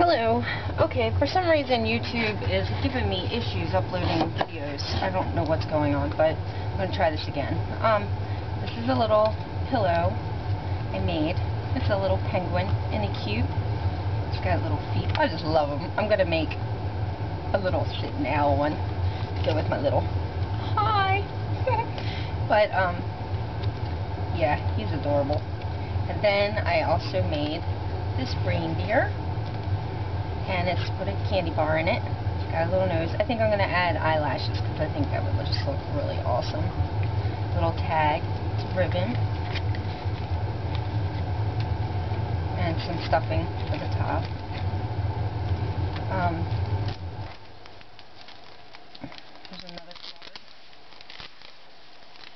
Hello. Okay, for some reason YouTube is giving me issues uploading videos. I don't know what's going on, but I'm going to try this again. Um, this is a little pillow I made. It's a little penguin. Isn't he cute? It's got little feet. I just love him. I'm going to make a little sitting owl one to go with my little hi. but, um, yeah, he's adorable. And then I also made this reindeer and it's put a candy bar in it. It's got a little nose. I think I'm going to add eyelashes because I think that would just look really awesome. Little tag, ribbon, and some stuffing for the top. Um, there's another card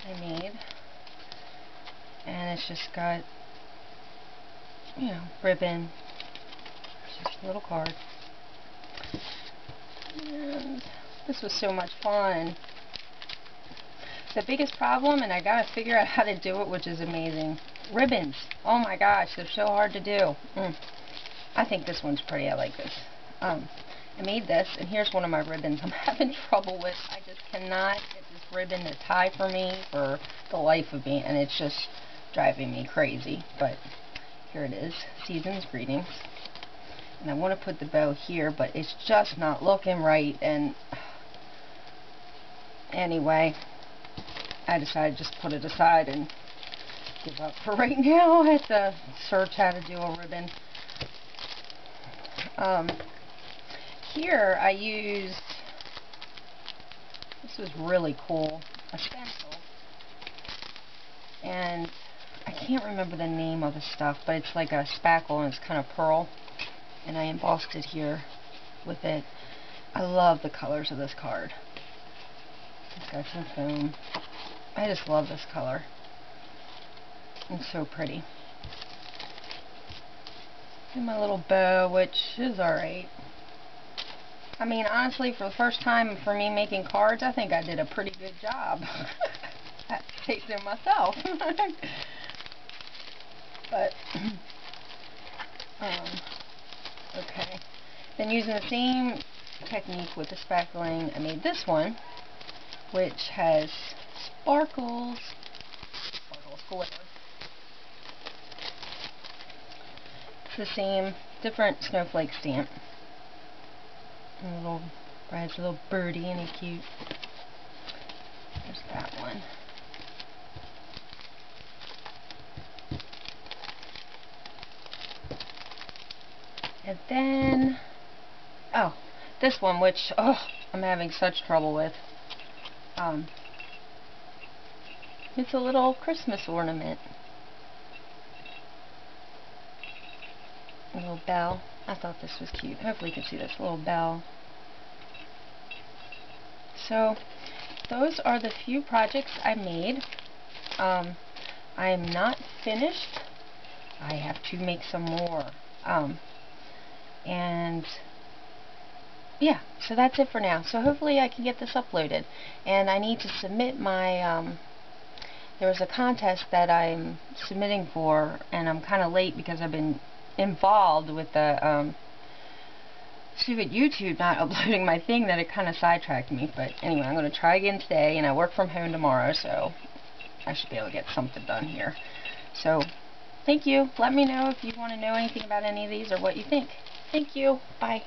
I made, and it's just got, you know, ribbon, little card. And this was so much fun. The biggest problem, and I gotta figure out how to do it, which is amazing. Ribbons. Oh my gosh, they're so hard to do. Mm. I think this one's pretty. I like this. Um, I made this, and here's one of my ribbons I'm having trouble with. I just cannot get this ribbon to tie for me for the life of me, and it's just driving me crazy. But here it is. Season's Greetings and I want to put the bow here but it's just not looking right and anyway I decided to just put it aside and give up for right now. I have to search how to do a ribbon. Um, here I used this was really cool a stencil. And I can't remember the name of the stuff but it's like a spackle and it's kind of pearl and I embossed it here with it. I love the colors of this card. It's got some foam. I just love this color. It's so pretty. And my little bow, which is alright. I mean, honestly, for the first time for me making cards, I think I did a pretty good job. I say so myself. but, um, Okay. Then using the same technique with the spackling, I made this one, which has sparkles. Sparkles, glitter. It's the same, different snowflake stamp. And a little, has a little birdie, and he cute. There's that one. And then, oh, this one, which, oh, I'm having such trouble with. Um, it's a little Christmas ornament. A little bell. I thought this was cute. Hopefully you can see this little bell. So, those are the few projects I made. Um, I am not finished. I have to make some more. Um, and yeah, so that's it for now. So hopefully I can get this uploaded. And I need to submit my, um, there was a contest that I'm submitting for, and I'm kind of late because I've been involved with the, um, stupid YouTube not uploading my thing that it kind of sidetracked me. But anyway, I'm going to try again today, and I work from home tomorrow, so I should be able to get something done here. So, thank you. Let me know if you want to know anything about any of these or what you think. Thank you. Bye.